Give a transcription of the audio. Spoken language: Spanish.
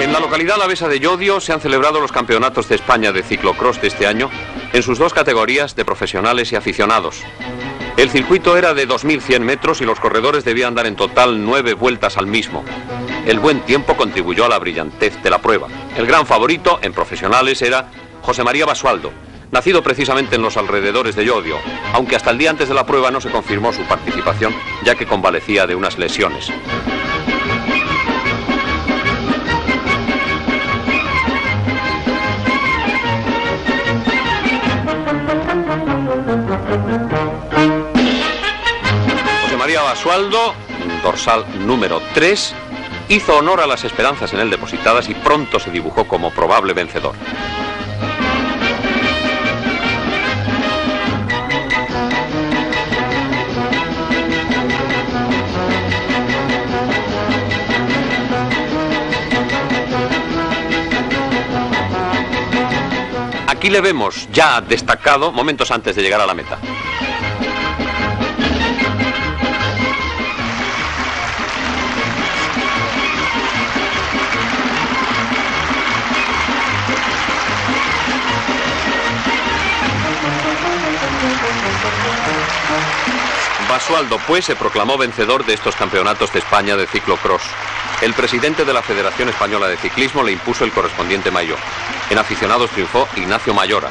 En la localidad alavesa de Llodio se han celebrado los campeonatos de España de ciclocross de este año en sus dos categorías de profesionales y aficionados. El circuito era de 2.100 metros y los corredores debían dar en total nueve vueltas al mismo. El buen tiempo contribuyó a la brillantez de la prueba. El gran favorito en profesionales era José María Basualdo, nacido precisamente en los alrededores de Llodio, aunque hasta el día antes de la prueba no se confirmó su participación, ya que convalecía de unas lesiones. María Basualdo, dorsal número 3, hizo honor a las esperanzas en él depositadas y pronto se dibujó como probable vencedor. Aquí le vemos ya destacado momentos antes de llegar a la meta. Basualdo, pues, se proclamó vencedor de estos campeonatos de España de ciclocross. El presidente de la Federación Española de Ciclismo le impuso el correspondiente mayor. En aficionados triunfó Ignacio Mayora.